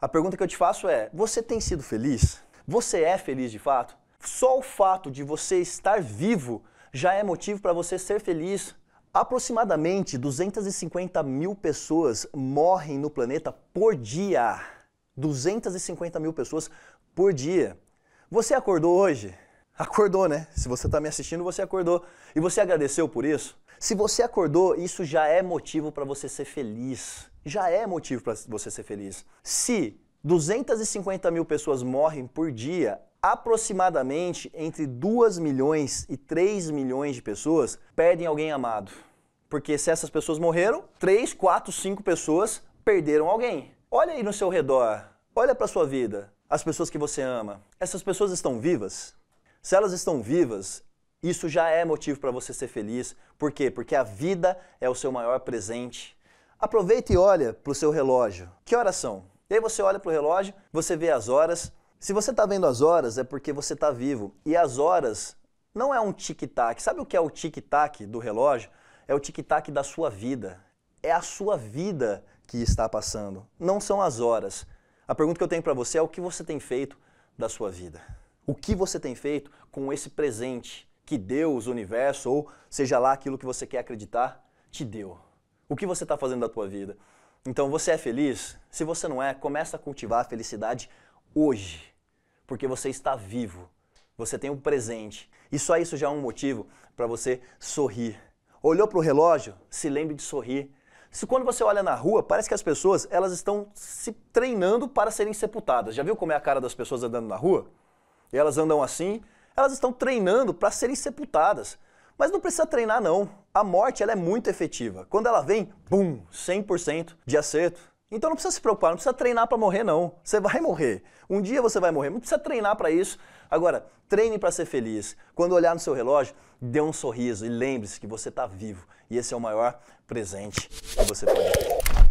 A pergunta que eu te faço é: você tem sido feliz? Você é feliz de fato? Só o fato de você estar vivo já é motivo para você ser feliz. Aproximadamente 250 mil pessoas morrem no planeta por dia. 250 mil pessoas por dia. Você acordou hoje? Acordou, né? Se você está me assistindo, você acordou. E você agradeceu por isso? Se você acordou, isso já é motivo para você ser feliz. Já é motivo para você ser feliz. Se 250 mil pessoas morrem por dia, aproximadamente entre 2 milhões e 3 milhões de pessoas perdem alguém amado. Porque se essas pessoas morreram, 3, 4, 5 pessoas perderam alguém. Olha aí no seu redor, olha para sua vida, as pessoas que você ama. Essas pessoas estão vivas? Se elas estão vivas, isso já é motivo para você ser feliz. Por quê? Porque a vida é o seu maior presente. Aproveita e olha para o seu relógio. Que horas são? E aí você olha para o relógio, você vê as horas. Se você está vendo as horas, é porque você está vivo. E as horas não é um tic-tac. Sabe o que é o tic-tac do relógio? É o tic-tac da sua vida. É a sua vida que está passando. Não são as horas. A pergunta que eu tenho para você é o que você tem feito da sua vida. O que você tem feito com esse presente que Deus, o universo, ou seja lá aquilo que você quer acreditar, te deu. O que você está fazendo da tua vida? Então, você é feliz? Se você não é, começa a cultivar a felicidade hoje, porque você está vivo, você tem um presente. E só isso já é um motivo para você sorrir. Olhou para o relógio? Se lembre de sorrir. Se quando você olha na rua, parece que as pessoas elas estão se treinando para serem sepultadas. Já viu como é a cara das pessoas andando na rua? E elas andam assim, elas estão treinando para serem sepultadas. Mas não precisa treinar não. A morte ela é muito efetiva. Quando ela vem, bum, 100% de acerto. Então não precisa se preocupar, não precisa treinar para morrer não. Você vai morrer. Um dia você vai morrer, não precisa treinar para isso. Agora, treine para ser feliz. Quando olhar no seu relógio, dê um sorriso e lembre-se que você está vivo. E esse é o maior presente que você pode ter.